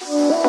Música